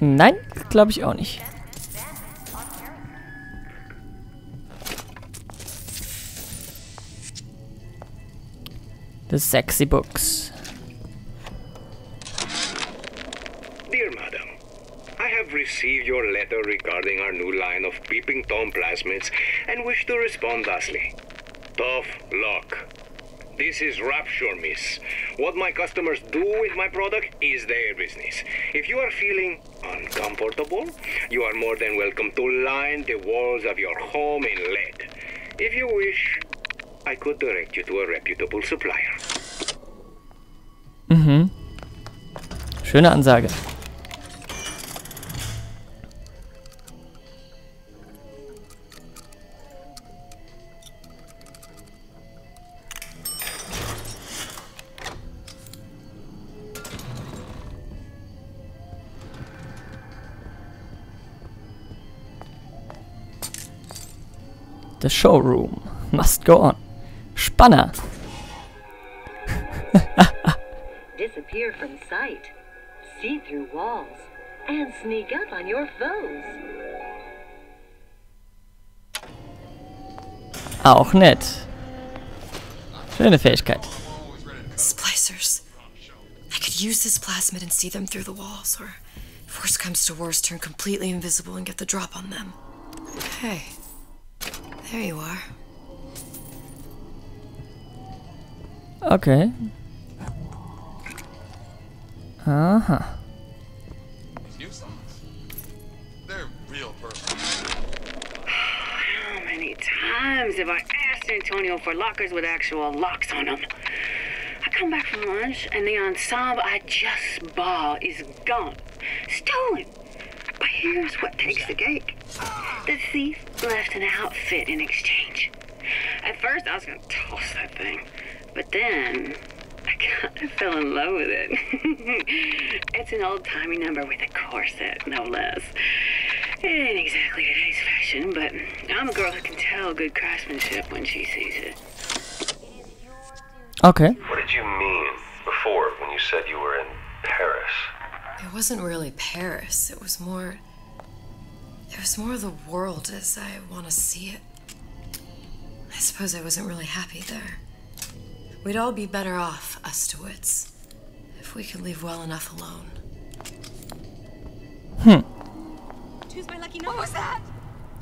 Nein, glaube ich auch nicht. The sexy books. Dear Madam, I have received your letter regarding our new line of peeping Tom plasmids and wish to respond thusly. Tough luck. This is Rapture, miss. What my customers do with my product is their business. If you are feeling uncomfortable, you are more than welcome to line the walls of your home in lead. If you wish, I could direct you to a reputable supplier. Mhm. Schöne Ansage. The showroom must go on. Spanner. disappear from sight, see through walls, and sneak up on your foes. Auch nett. Schöne Fähigkeit. Splicers. I could use this plasmid and see them through the walls, or if worst comes to worst, turn completely invisible and get the drop on them. Hey. There you are. Okay. Aha. These new songs, they're real perfect. How many times have I asked Antonio for lockers with actual locks on them? I come back from lunch and the ensemble I just bought is gone. Stolen. But here's what takes the cake. The thief left an outfit in exchange. At first I was gonna toss that thing. But then I kind of fell in love with it. it's an old timey number with a corset, no less. It ain't exactly today's fashion, but I'm a girl who can tell good craftsmanship when she sees it. Okay. What did you mean before when you said you were in Paris? It wasn't really Paris. It was more. It was more of the world as I want to see it. I suppose I wasn't really happy there. We'd all be better off, us to wits, if we could leave well enough alone. Hmm. Choose my lucky number. What was that?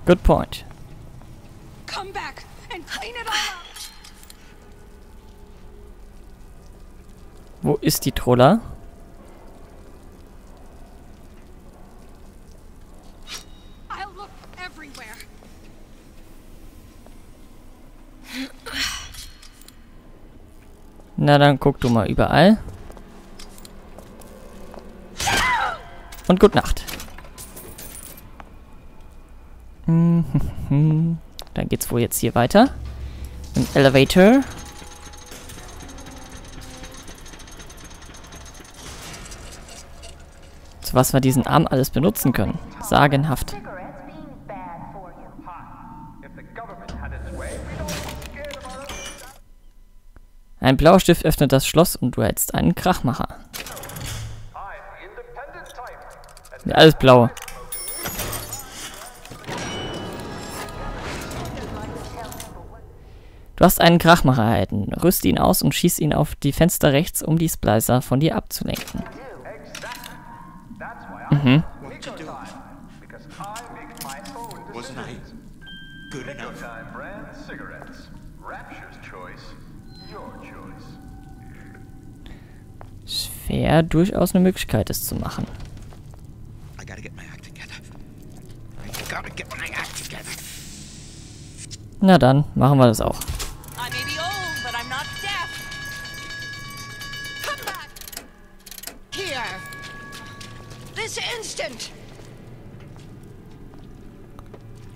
Good point. Come back and clean it all up. Wo ist die Troller? Na dann guck du mal überall. Und gut Nacht. Dann geht's wohl jetzt hier weiter. Im Elevator. Zu was wir diesen Arm alles benutzen können. Sagenhaft. Ein blauer Stift öffnet das Schloss und du hältst einen Krachmacher. Ja, alles blau. Du hast einen Krachmacher erhalten. Rüste ihn aus und schieß ihn auf die Fenster rechts, um die Splicer von dir abzulenken. Mhm. Wasn't I good enough? Wäre durchaus eine Möglichkeit, es zu machen. Na dann, machen wir das auch.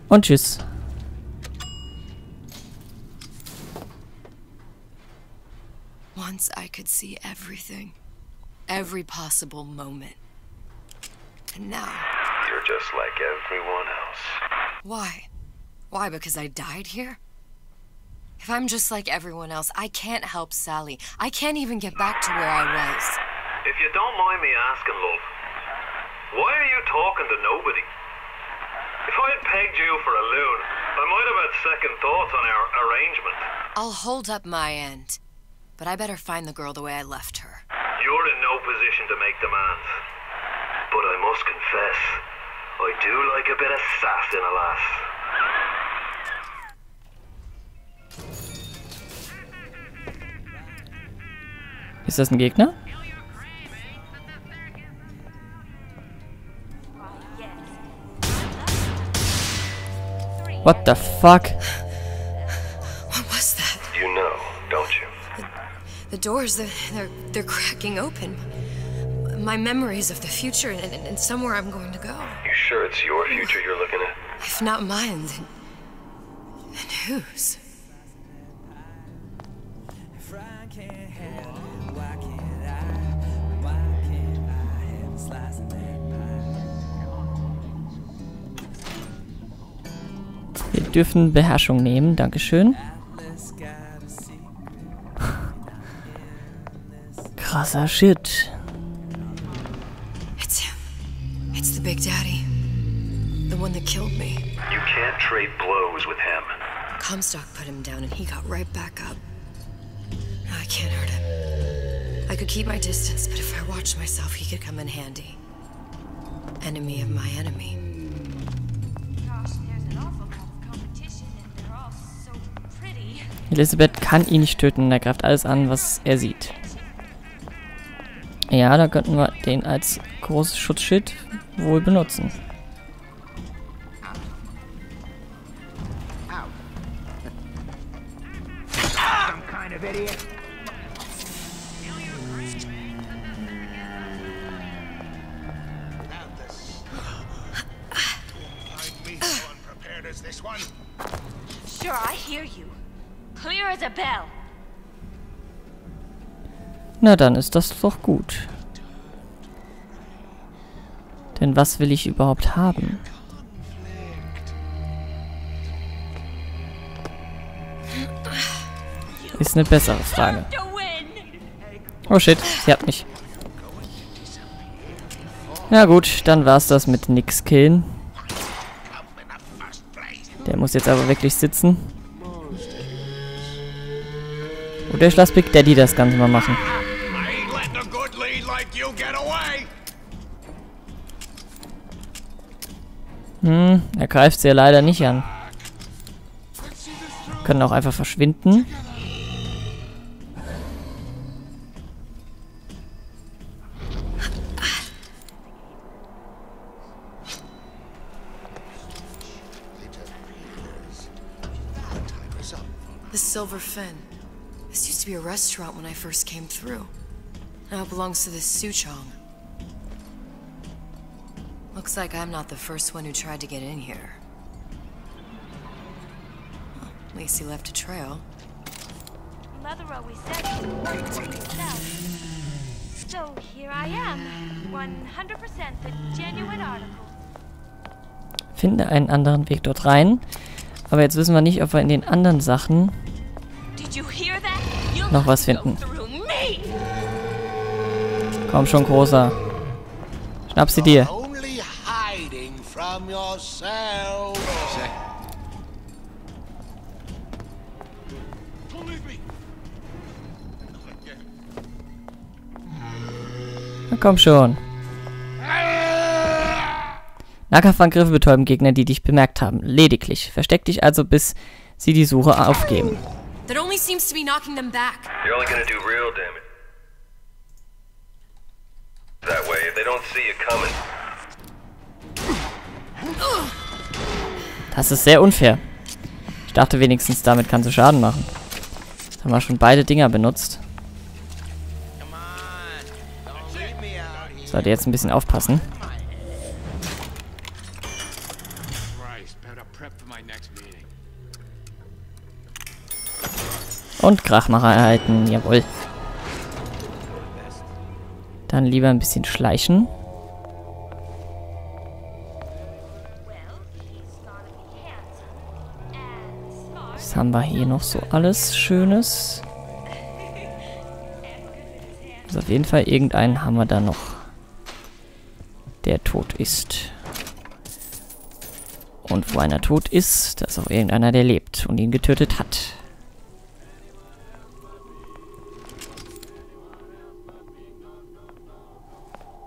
Und tschüss. Once I could see everything, every possible moment. And now, You're just like everyone else. why? Why? Because I died here? If I'm just like everyone else, I can't help Sally. I can't even get back to where I was. If you don't mind me asking, love, Why are you talking to nobody? If I had pegged you for a loon, I might have had second thoughts on our arrangement. I'll hold up my end. But I better find the girl the way I left her. You're position to make demands. But I must confess, I do like a bit of sass in a lass. Ist das ein Gegner? What the fuck? What was that? You know, don't you? The doors, they're, they're, they're cracking open. My memories of the future and, and, and somewhere I'm going to go. You sure it's your future you're looking at? If not mine, then. then whose? Wir dürfen Beherrschung nehmen, Dankeschön. Krasser Shit. One that killed me. You can't trade blows with him. Comstock put him down and he got right back up. I can't hurt him. I could keep my distance, but if I watched myself, he could come in handy. Enemy of my enemy. Gosh, there's an awful lot of competition and they're all so pretty. Elisabeth kann ihn nicht töten, er greift alles an, was er sieht. Ja, da könnten wir den als großes Schutzschild wohl benutzen. Of idiot. Now this. Find me so unprepared as this one. Sure, I hear you. Clear as a bell. Na, dann ist das doch gut. Denn was will ich überhaupt haben? Ist eine bessere Frage. Oh shit, sie hat mich. Na gut, dann war's das mit nix killen. Der muss jetzt aber wirklich sitzen. Oder ich lasse Big Daddy das Ganze mal machen. Hm, er greift sie ja leider nicht an. Können auch einfach verschwinden. Silver Fin. This used to be a restaurant when I first came through. Now it belongs to this Suchong. Looks like I'm not the first one who tried to get in here. Well, at least he left a trail. Mother always said work for yourself. So here I am. 100% the genuine article. Finde einen anderen Weg dort rein. Aber jetzt wissen wir nicht, ob wir in den anderen Sachen noch was finden. through me. Komm schon, großer. Schnapp sie dir. Only hiding from yourself. Don't leave me. Na komm schon. Nahkampfangriffe betäuben Gegner, die dich bemerkt haben. Lediglich. Versteck dich also, bis sie die Suche aufgeben. That only seems to be knocking them back. You're only gonna do real damage. That way, if they don't see you coming, Das ist sehr unfair. Ich dachte wenigstens, damit kannst du Schaden machen. Jetzt haben wir schon beide Dinger benutzt. Sollte jetzt ein bisschen aufpassen. Und Krachmacher erhalten. Jawohl. Dann lieber ein bisschen schleichen. Was haben wir hier noch so alles Schönes? Also auf jeden Fall irgendeinen haben wir da noch. der tot ist. Und wo einer tot ist, da ist auch irgendeiner, der lebt und ihn getötet hat.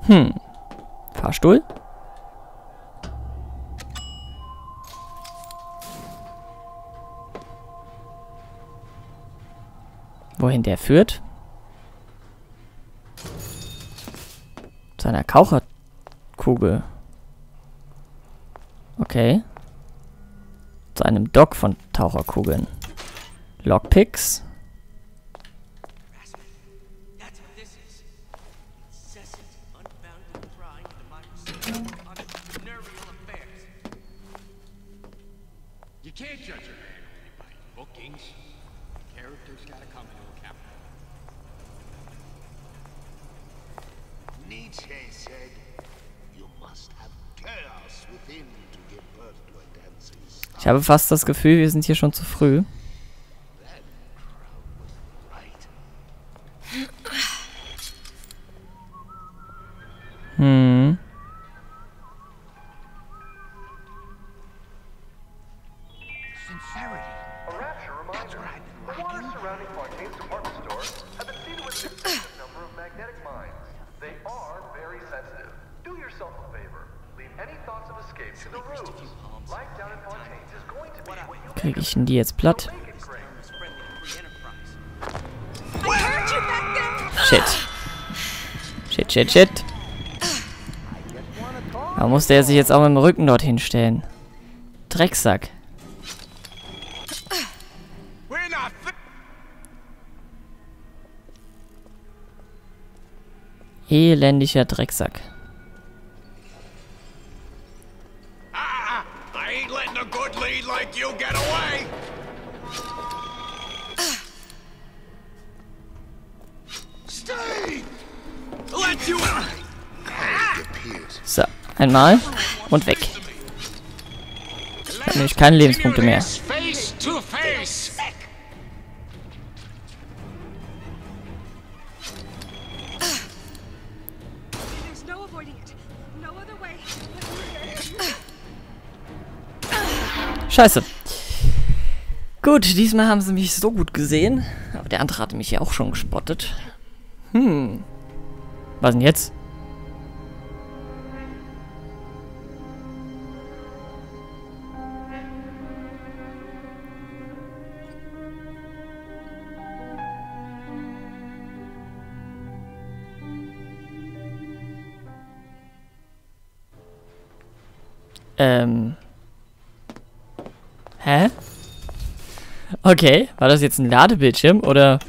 Hm. Fahrstuhl? Wohin der führt? Zu einer Kaucherkugel. Okay. Zu einem Dock von Taucherkugeln. Lockpicks. Ich habe fast das Gefühl, wir sind hier schon zu früh. Hm. Denn die jetzt platt? Shit. Shit, shit, shit. Da musste er sich jetzt auch mit dem Rücken dorthin stellen. Drecksack. Elendiger Drecksack. So, einmal und weg. Ich habe nämlich keine Lebenspunkte mehr. Face to face. There's no avoiding it. No other way. Scheiße. Gut, diesmal haben sie mich so gut gesehen. Aber der andere hatte mich ja auch schon gespottet. Hm. Was denn jetzt? Ähm. Hä? Okay, war das jetzt ein Ladebildschirm oder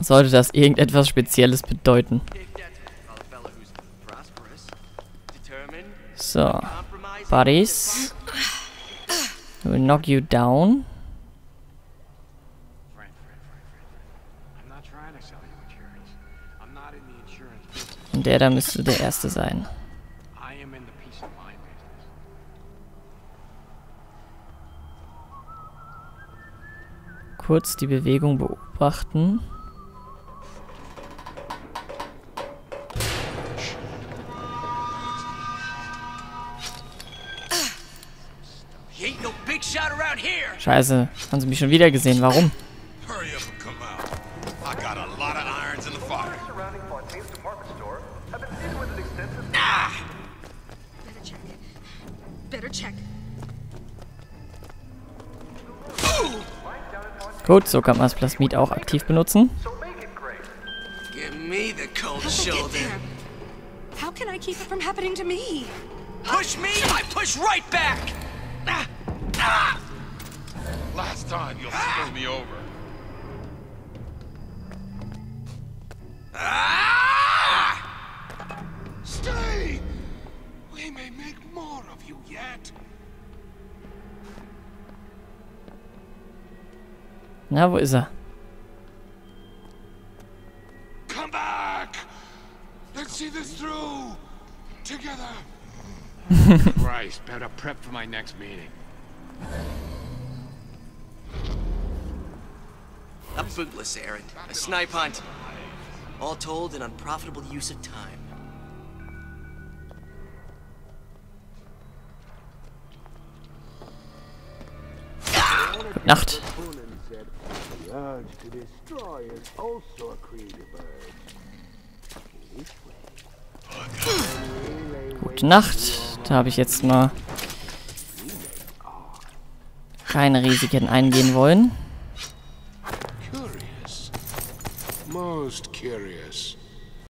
sollte das irgendetwas Spezielles bedeuten? So, Buddies. I will knock you down. Und der da müsste der erste sein. I am in the peace Kurz die Bewegung beobachten. Scheiße, haben sie mich schon wieder gesehen. Warum? Hurry up Gut, so kann man das Plasmid auch aktiv benutzen. Give me the cold shoulder. How can I keep it from happening to me? Push me, I push right back. Ah, ah. Last time you'll screw me over. Ah! Stay! We may make more of you yet. Now what is that? Er? Come back! Let's see this through! Together! Christ, better prep for my next meeting. A bootless errand, a snipe hunt. All told, an unprofitable use of time. Nacht. Urge to destroy is also a. This way. Gute Nacht. Da habe ich jetzt mal keine Risiken eingehen wollen. Curious. Most curious.